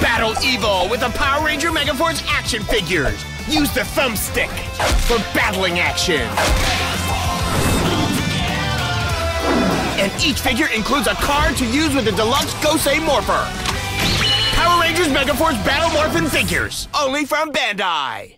Battle evil with the Power Ranger Megaforce action figures. Use the thumbstick for battling action. And each figure includes a card to use with the deluxe Gosei Morpher. Power Rangers Megaforce Battle Morphin figures, only from Bandai.